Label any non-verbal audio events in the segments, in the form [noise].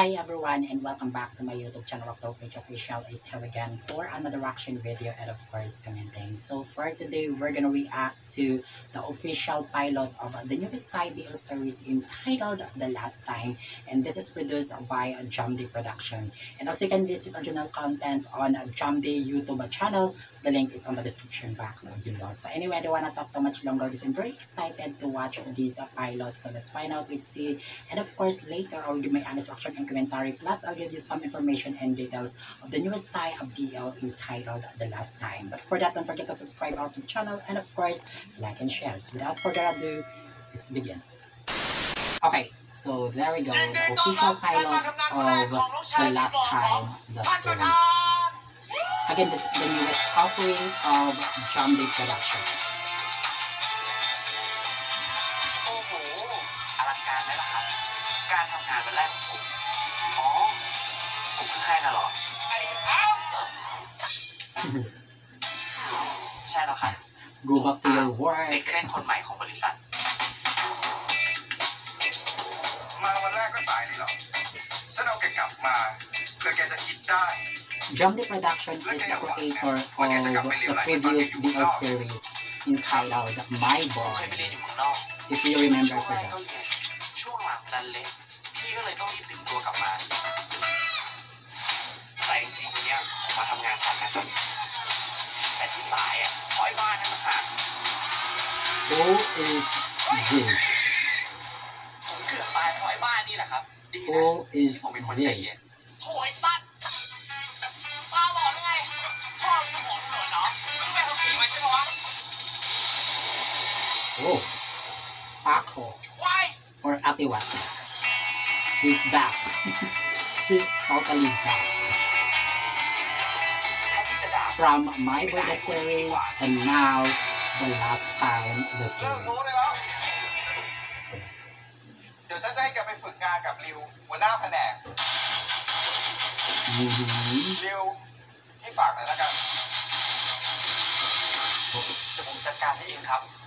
Hi everyone and welcome back to my YouTube channel Octo Page Official is here again for another reaction video and of course commenting. So for today we're gonna react to the official pilot of the newest Thai BL series entitled The Last Time and this is produced by Jamdi Production. And also you can visit original content on Jamdi YouTube channel. The link is on the description box below. So anyway, I don't wanna talk too much longer because I'm very excited to watch this pilot. So let's find out, let's see. And of course later I'll give my honest reaction and commentary. Plus, I'll give you some information and details of the newest Thai BL entitled The Last Time. But for that, don't forget to subscribe our YouTube channel and of course, like and share. So without further ado, let's begin. Okay, so there we go. The official pilot of The Last Time, the series. Again, this is the newest offering of Jambi Production. โอ้โหอลังการไหมล่ะครับ การทำงานวันแรกของผม อ๋อ ผมคือใครน่ะเหรอ ไอ้อ้าวใช่แล้วครับ Go back to your เด็ work. กเส้นคนใหม่ของ Jamdi Production is the creator of the previous BL series entitled My ผมเคย Boy. ไปเรียนอยู่เมืองนอก If you remember ช่วง for แรกก็ that. เรียนช่วงหลังดันเล็กพี่ก็เลยต้องรีบดึงตัวกลับมาแต่จริงๆเนี่ยผมมาทำงานทันนะครับแต่ที่สายอะเพราะไอ้บ้านนั่นต่างหาก Who is this? ผมเกือบตายเพราะไอ้บ้านนี่แหละครับ ดีนะ Who is ผมเป็นคนใจเย็น this? Oh, Paco ควาย or Atiwat. He's back. He's totally back. ถ้าพี่จะด่า From My Boy the series and now the last time the เลิกรู้ได้ series. แล้วเดี๋ยวฉันจะให้แกไปฝึกงานกับริวหัวหน้าแผนก Mhm. ริวพี่ฝากหน่อยแล้วกันเดี๋ยวผมจัดการให้เองครับชิบหาย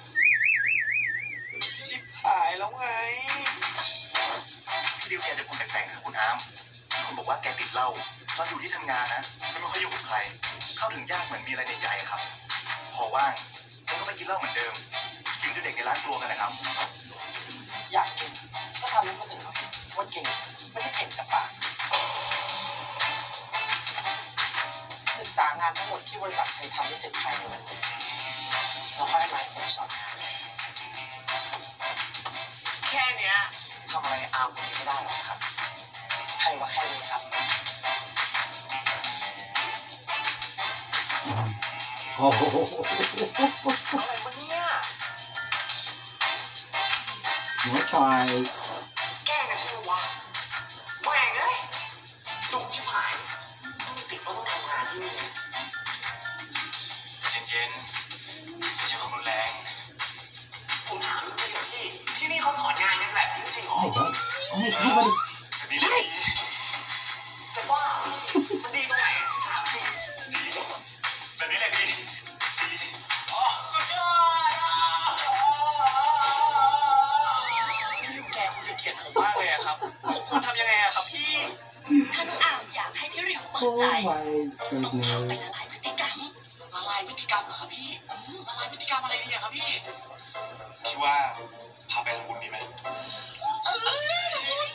แล้วไงพี่ดิวแกจะพูดแปลกๆครับคุณอาร์มมีคนบอกว่าแกติดเหล้าตอนอยู่ที่ทำงานนะไม่ค่อยอยู่กับใคร เข้าถึงยากเหมือนมีอะไรในใจครับ พอว่างแกก็ไปกินเหล้าเหมือนเดิมถึงจะเด็กในร้านกลัวกันนะครับ อยากเก่งก็ทำให้คนอื่นเขาเห็นว่าเก่งไม่ใช่เก่งกับปากศึกษางานทั้งหมดที่บริษัทเคยทำให้เสร็จภายในวันนี้แล้วค่อยมาให้ผมสอนงาน แค่เนี้ยทำอะไรอาร์มคนนี้ไม่ได้หรอกครับใครว่าแค่นี้ครับ Oh. อะไรวะเนี่ย No choice. แก ไปละ goodness. ลายพฤติกรรมละลายพฤติกรรมเหรอครับพี่อืมละลายพฤติกรรมอะไรดีอะครับพี่พี่ว่าพาไปทำบุญดีไหมเออละมุน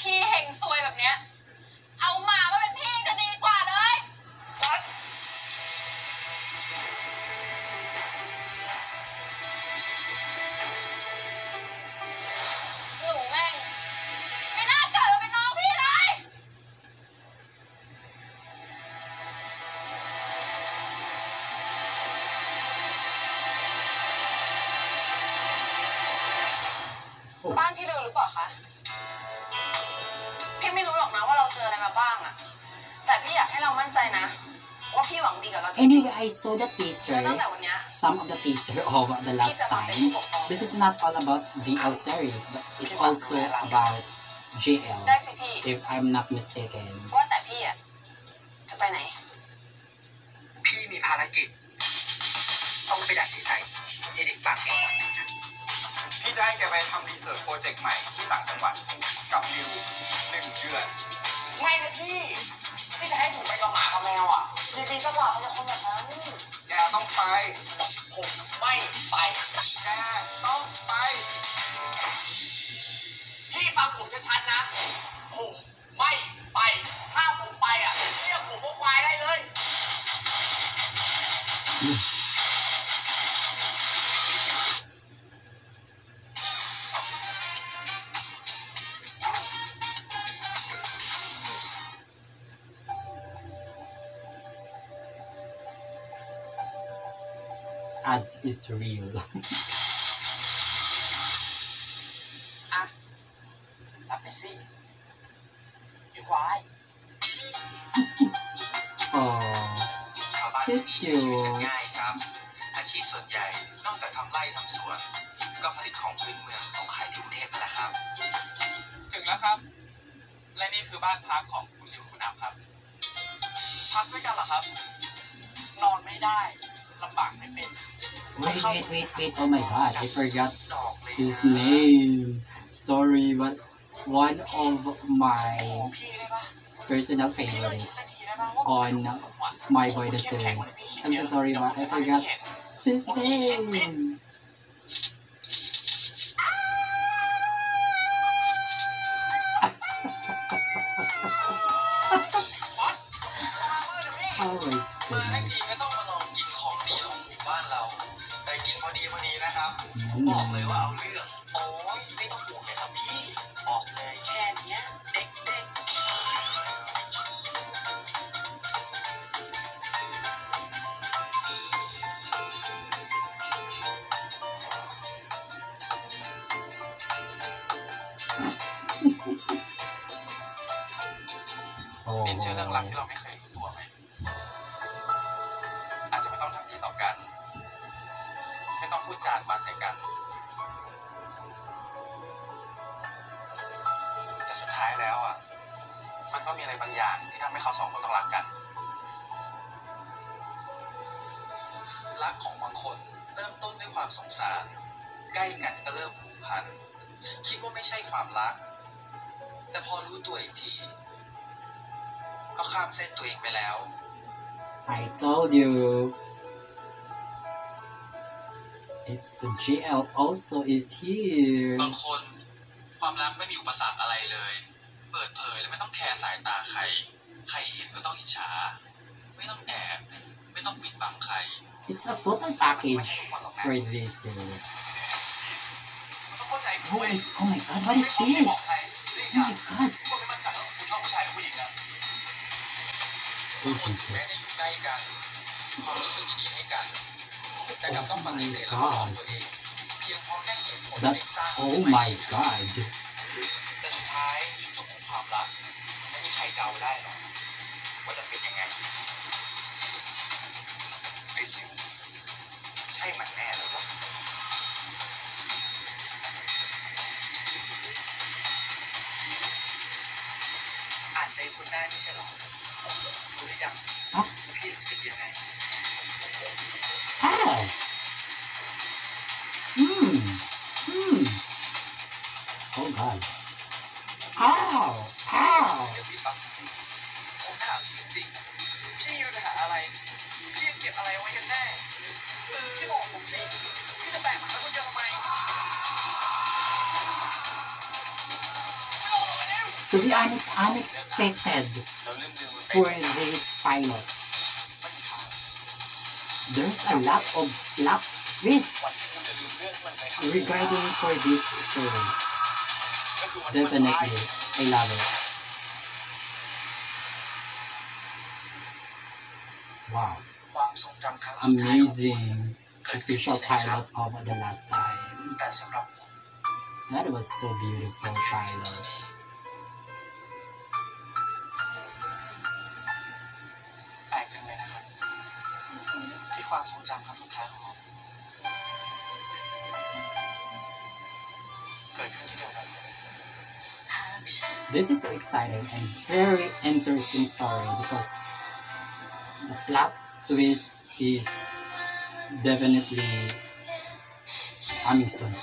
พี่เฮงซวยแบบเนี้ย เอามา saw the ๆแล้ว teaser, ตั้งแต่วันเนี้ย some of the teaser of the พี่ last จะมาเป็น time. ผู้ปกครอง This is not all about DL series, but it also about JL, ได้สิพี่ if I'm not mistaken. ว่าแต่พี่อ่ะ จะไปไหน พี่มีภารกิจ ต้องไปดัดนิสัยไอเด็กปากเก่งพี่จะให้แกไปทำรีเสิร์ชโปรเจกต์ใหม่ที่ต่างจังหวัด กับดิวหนึ่งเดือน ไม่นะพี่ พี่จะให้ผมไปกับหมากับแมวอะพี่พี่ก็บอกเขาเป็นคนแบบนั้นแกต้องไป ผมไม่ไป แกต้องไป พี่ฟังผมชัดๆนะ ผมไม่ไป ถ้าผมไปอะเรียกผมว่าควายได้เลย Ads is real. อะรับไปสิไอ้ควาย Oh, ชาวบ้าน Yes, ที่นี่ใช้ชีวิตกัน you. ง่ายครับ อาชีพส่วนใหญ่นอกจากทำไร่ทำสวน ก็ผลิตของพื้นเมืองส่งขายที่กรุงเทพนั่นแหละครับ ถึงแล้วครับ และนี่คือบ้านพักของคุณลิวคุณอับครับ พักด้วยกันเหรอครับ นอนไม่ได้ ลำบากไม่เป็น wait, wait, wait, wait. Oh my god, I forgot ดอกเลย his นะ name. Sorry, but one of ขอ my พี่ได้ปะ personal พี่ช่วย favorite คิดสักทีได้ปะว่า on My Boy the series. I'm so sorry, but I forgot his name. เป็นชื่อเรื่องรักที่เราไม่เคยรู้ตัวไหมอาจจะไม่ต้องทำดีต่อกัน ไม่ต้องพูดจาบานใส่กัน แต่สุดท้ายแล้วอะ มันก็มีอะไรบางอย่างที่ทำให้เขาสองคนต้องรักกัน รักของบางคนเริ่มต้นด้วยความสงสาร ใกล้กันก็เริ่มผูกพัน คิดว่าไม่ใช่ความรัก แต่พอรู้ตัวอีกที ก็ข้ามเส้นตัวเองไปแล้ว I told you. It's the GL also is here. บางคนความรักไม่มีอุปสรรคอะไรเลย เปิดเผยและไม่ต้องแคร์สายตาใคร ใครเห็นก็ต้องอิจฉา ไม่ต้องแอบ ไม่ต้องปิดบังใคร It's a total package for this series. ต้องเข้าใจ Who is? Oh my god, what is ไม่ this? บอกใครเรื่อง Oh การ my god. Oh คนถึงแม้ Jesus. จะอยู่ใกล้กันความรู้สึกดีๆให้กัน แต่กลับต้องปฏิเสธ Oh แล้วก็ my หลอก god. ตัวเองเพียงเพราะแค่เหตุผล That's สร้าง oh ขึ้นมา my god. แต่สุดท้ายจุดจบของความรักไม่มีใครเดาได้หรอกว่าจะเป็นยังไงไอ้ลิวใช่มันแน่เลยวะอ่านใจคุณได้ไม่ใช่หรอรู้ หรือยังอะว่าพี่รู้สึกยังไง How? Hmm. Hmm. Oh god. How? How? เรื่องปิดบังพี่ผมถามพี่จริงๆพี่มีปัญหาอะไร พี่ยังเก็บอะไรไว้กันแน่พี่บอกผมสิพี่จะแบกมันไว้คนเดียวทำไม To be honest, unexpected for this pilot. There's a lot of love, twist regarding for this series. Definitely, I love it. Wow. Amazing official pilot of the last time. That was so beautiful pilot. This is so exciting and very interesting story because the plot twist is definitely coming soon.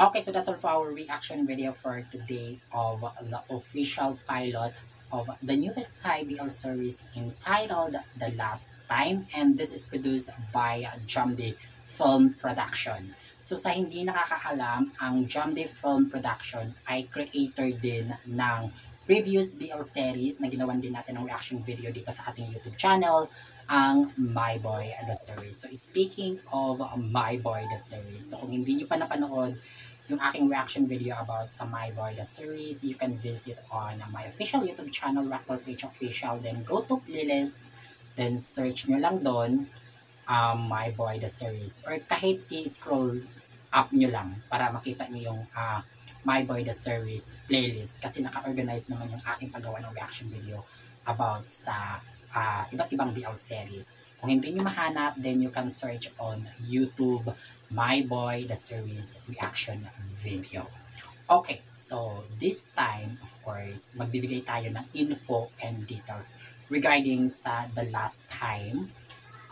Okay, so that's all for our reaction video for today of the official pilot of the newest Thai BL series entitled The Last Time and this is produced by Jamdi Film Production. So sa hindi nakakaalam, ang Jamdi Film Production ay creator din ng previous BL series na ginawan din natin ng reaction video dito sa ating YouTube channel, ang My Boy The Series. So speaking of My Boy The Series, so kung hindi nyo pa napanood yung aking reaction video about sa My The Series, you can visit on my official YouTube channel, Raptor Page Official, then go to playlist, then search nyo lang doon um, My Boy The Series. Or kahit i-scroll up nyo lang para makita nyo yung ah, My Boy The Series playlist kasi naka-organize naman yung aking paggawa ng reaction video about sa ah, iba't ibang BL series. Kung hindi nyo mahanap, then you can search on YouTube My Boy The Series reaction video. Okay, so this time, of course, magbibigay tayo ng info and details regarding sa The Last Time.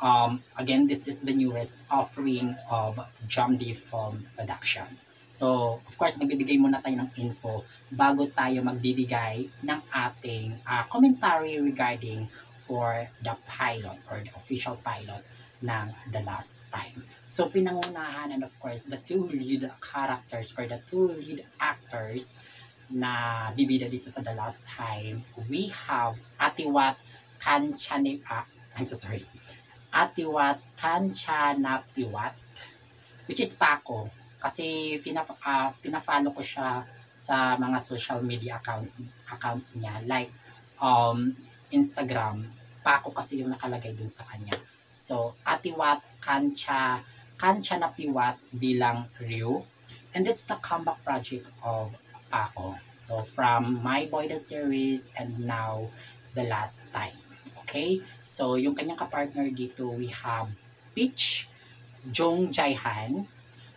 Um, again, this is the newest offering of Jamdi Film Production. So, of course, magbibigay muna tayo ng info bago tayo magbibigay ng ating ah, commentary regarding for the pilot or the official pilot ng The Last Time. So, pinangunahan and of course, the two lead characters or the two lead actors na bibida dito sa The Last Time, we have Atiwat Kanchani, ah, I'm so sorry, Atiwat Kanchanapiwat, which is Paco. Kasi pinaf ah, pinafollow ko siya sa mga social media accounts accounts niya like um Instagram Paco kasi yung nakalagay dun sa kanya so Atiwat Kancha Kancha na Piwat bilang Ryu. And this is the comeback project of Paco so from My Boy the series and now The Last Time. Okay? So yung kanyang kapartner dito we have Peach Jong Jaihan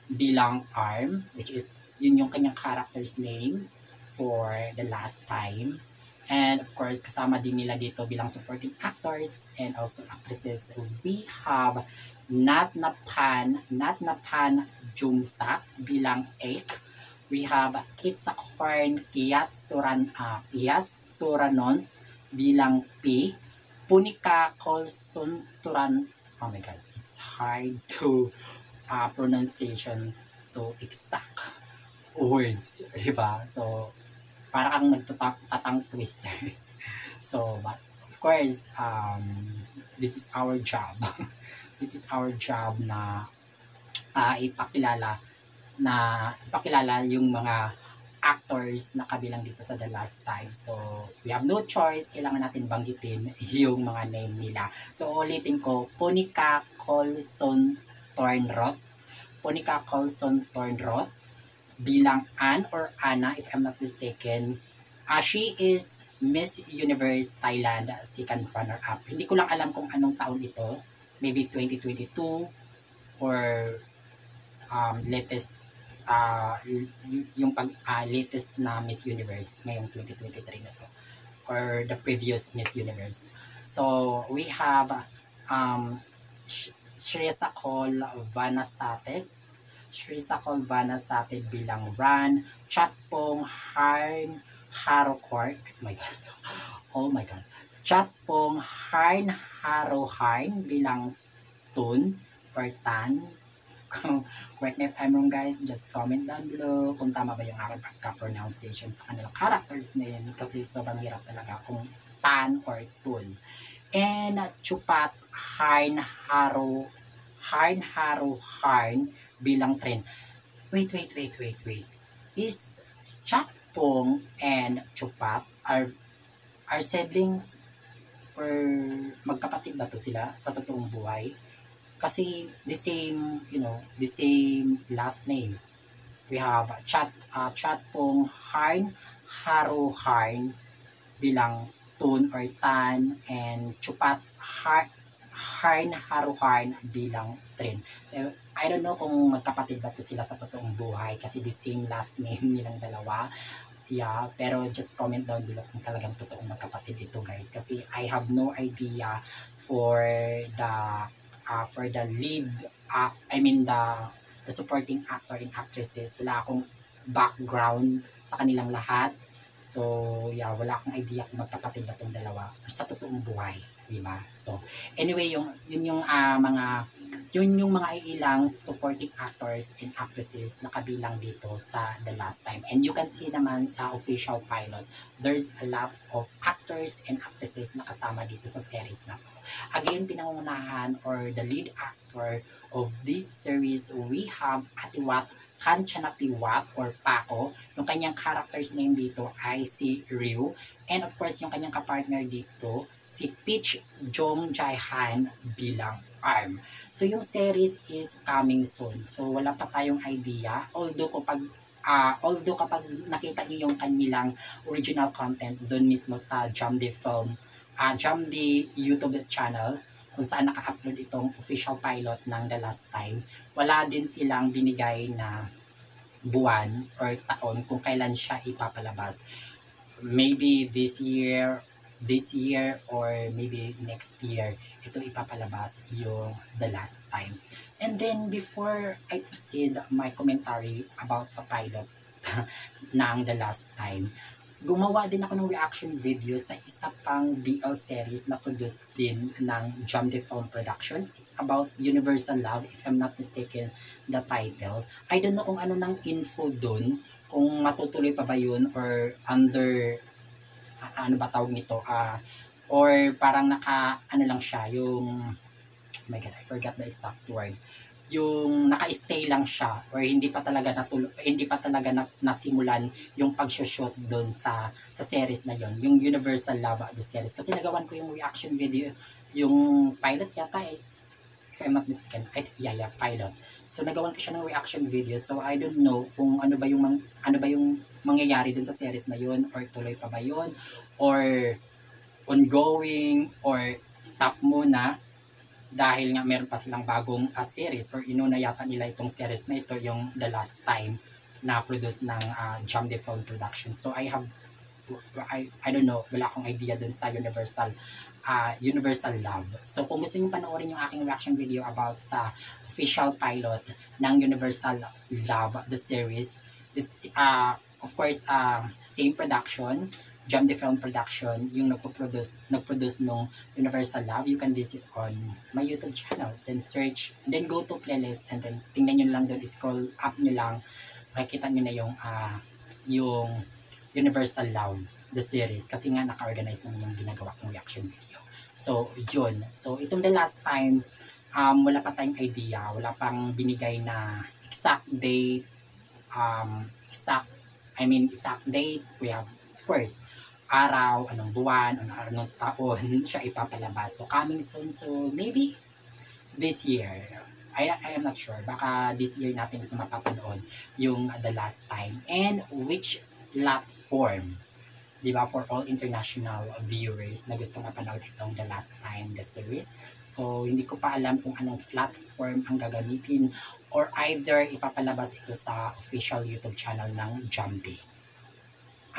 bilang Arm which is yun yung kanyang character's name for the last time. And of course, kasama din nila dito bilang supporting actors and also actresses. We have Nat Napan, Nat Napan Jumsak bilang Ek. We have Kitsakorn Kiyat Suran, uh, Kiyat Suranon bilang P. Punika Kolsun Turan, oh my god, it's hard to uh, pronunciation to exact words, di ba? So, para kang nagtatang twister. [laughs] So, but of course, um, this is our job. [laughs] this is our job na uh, ipakilala na ipakilala yung mga actors na kabilang dito sa The Last Time. So, we have no choice. Kailangan natin banggitin yung mga name nila. So, ulitin ko, Punika Colson Tornrot. Punika Colson Tornrot bilang Anne or Anna, if I'm not mistaken. Uh, she is Miss Universe Thailand second runner-up. Hindi ko lang alam kung anong taon ito. Maybe 2022 or um, latest uh, yung pag uh, latest na Miss Universe ngayong 2023 na to or the previous Miss Universe. So we have um Sh- Shresa Kol Vanasate Shresa Kol Vanasate bilang Ran Chatpong Harn Harokort oh my god. Oh my god. Chatpong Harn Haroharn bilang Tun or Tan [laughs] correct me if I'm wrong guys, just comment down below kung tama ba yung aking pagka-pronunciation sa kanilang characters name kasi sobrang hirap talaga kung tan or tun. And chupat harn haro harn haro harn bilang trend. Wait, wait, wait, wait, wait. Is Chatpong and Chupat are are siblings or magkapatid ba to sila sa totoong buhay? kasi the same, you know, the same last name. We have Chat uh, Chatpong Harn Haro Harn bilang Tun or Tan and Chupat Har Harn Haruharn bilang Trin. So, I don't know kung magkapatid ba to sila sa totoong buhay kasi the same last name [laughs] nilang dalawa. Yeah, pero just comment down below kung talagang totoong magkapatid ito guys kasi I have no idea for the uh, for the lead uh, I mean the the supporting actor and actresses wala akong background sa kanilang lahat so yeah wala akong idea kung magkapatid ba tong dalawa sa totoong buhay di so anyway yung yun yung ah, mga yun yung mga ilang supporting actors and actresses na kabilang dito sa The Last Time. And you can see naman sa official pilot, there's a lot of actors and actresses na kasama dito sa series na to. Again, pinangungunahan or the lead actor of this series, we have Atiwat Kanchanapiwat or Paco. Yung kanyang character's name dito ay si Ryu. And of course, yung kanyang kapartner dito, si Peach Jong Jaihan bilang ARM. So yung series is coming soon. So wala pa tayong idea. Although kapag ah although kapag nakita niyo yung kanilang original content doon mismo sa Jamdi Film, ah Jamdi YouTube channel kung saan naka-upload itong official pilot ng The Last Time, wala din silang binigay na buwan or taon kung kailan siya ipapalabas. Maybe this year, this year or maybe next year ito ipapalabas yung the last time. And then before I proceed my commentary about sa pilot [laughs] ng the last time, gumawa din ako ng reaction video sa isa pang BL series na produced din ng Jam de Film Production. It's about Universal Love, if I'm not mistaken, the title. I don't know kung ano nang info dun, kung matutuloy pa ba yun or under, ah, ano ba tawag nito, ah, or parang naka, ano lang siya, yung, oh my god, I forgot the exact word, yung naka-stay lang siya or hindi pa talaga natulo, hindi pa talaga na, nasimulan yung pag-shoot doon sa sa series na yon yung Universal Love the series. Kasi nagawan ko yung reaction video yung pilot yata eh. If I'm not mistaken ay, yeah yeah pilot. So nagawan ko siya ng reaction video. So I don't know kung ano ba yung mang- ano ba yung mangyayari dun sa series na yun or tuloy pa ba yun or ongoing or stop muna dahil nga meron pa silang bagong uh, series or inuna yata nila itong series na ito yung the last time na produce ng uh, Jam de Film Production. So I have I, I don't know, wala akong idea dun sa Universal uh, Universal Love. So kung gusto niyo panoorin yung aking reaction video about sa official pilot ng Universal Love the series, this uh, of course uh, same production Jam the Film Production, yung nagpo-produce, nag-produce nung Universal Love, you can visit on my YouTube channel. Then search, then go to playlist, and then tingnan nyo lang doon, scroll up nyo lang, makikita nyo na yung, ah, yung Universal Love, the series. Kasi nga, naka-organize naman yung ginagawa kong reaction video. So, yun. So, itong the last time, um, wala pa tayong idea, wala pang binigay na exact date, um, exact, I mean, exact date, we have, course, araw, anong buwan, anong, anong taon siya ipapalabas. So, coming soon. So, maybe this year. I, I am not sure. Baka this year natin ito mapapanood yung The Last Time. And which platform. Di ba? For all international viewers na gusto mapanood itong The Last Time, the series. So, hindi ko pa alam kung anong platform ang gagamitin or either ipapalabas ito sa official YouTube channel ng Jumpy.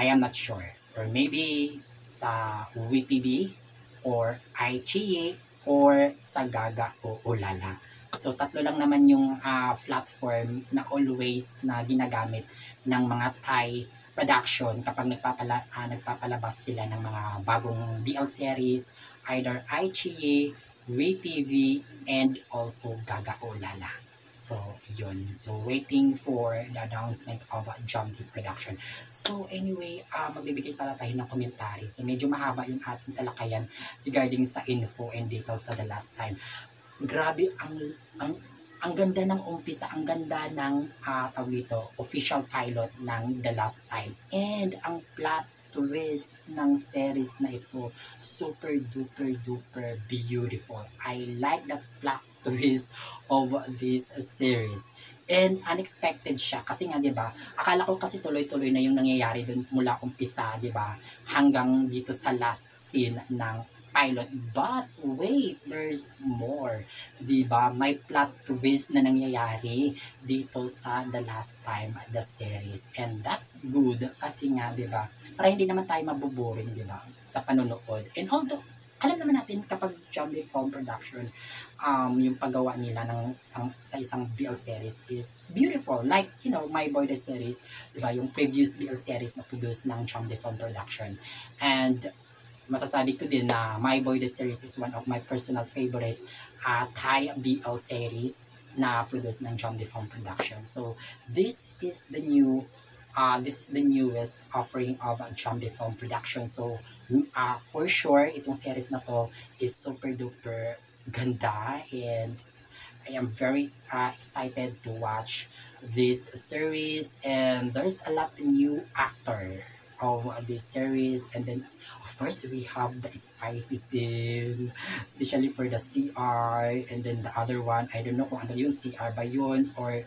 I am not sure or maybe sa WeTV or iChiye or sa Gaga o Ulala. So tatlo lang naman yung ah, platform na always na ginagamit ng mga Thai production kapag nagpapala, ah, nagpapalabas sila ng mga bagong BL series, either iChiye, WeTV, and also Gaga Ulala. So, yun. So, waiting for the announcement of uh, Jumpy Production. So, anyway, uh, magbibigay pala tayo ng komentary. So, medyo mahaba yung ating talakayan regarding sa info and details sa the last time. Grabe ang ang ang ganda ng umpisa, ang ganda ng uh, tawag official pilot ng The Last Time. And ang plot twist ng series na ito, super duper duper beautiful. I like that plot twist of this series. And unexpected siya kasi nga 'di ba? Akala ko kasi tuloy-tuloy na yung nangyayari dun mula umpisa, 'di ba? Hanggang dito sa last scene ng pilot. But wait, there's more. 'Di ba? May plot twist na nangyayari dito sa the last time the series. And that's good kasi nga 'di ba? Para hindi naman tayo mabuboring, 'di ba? Sa panonood. And although alam naman natin kapag Zombie Film Production, um, yung paggawa nila ng isang, sa isang BL series is beautiful. Like, you know, My Boy The series, di ba, yung previous BL series na produce ng Zombie Film Production. And masasabi ko din na My Boy The series is one of my personal favorite uh, Thai BL series na produce ng Zombie Film Production. So, this is the new uh, this is the newest offering of uh, Zombie Film Production. So, uh, for sure, itong series na to is super duper ganda and I am very uh, excited to watch this series and there's a lot of new actor of this series and then of course we have the spicy scene especially for the CR and then the other one. I don't know kung ano yun CR ba yun or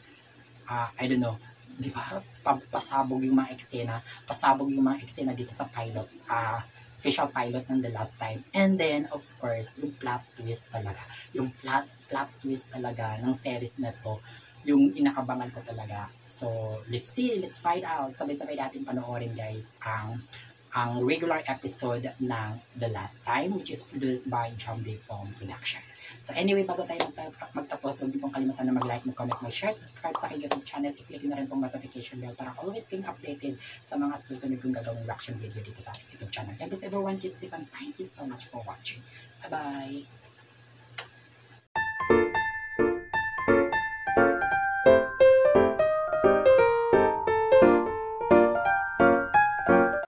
uh, I don't know. Di ba? Pa- pasabog yung mga eksena pasabog yung mga eksena dito sa pilot ah official pilot ng the last time. And then of course yung plot twist talaga. Yung plot plot twist talaga ng series na to yung inakabangan ko talaga. So let's see let's find out. Sabay-sabay natin panoorin guys ang ang regular episode ng The Last Time which is produced by John Day Film Production. So anyway, bago tayo magta- magtapos, huwag niyo pong kalimutan na mag-like, mag-comment, mag-share, subscribe sa aking YouTube channel. I-click na rin pong notification bell para always kayong updated sa mga susunod kong gagawin reaction video dito sa aking YouTube channel. God bless everyone. Keep safe and thank you so much for watching. Bye-bye!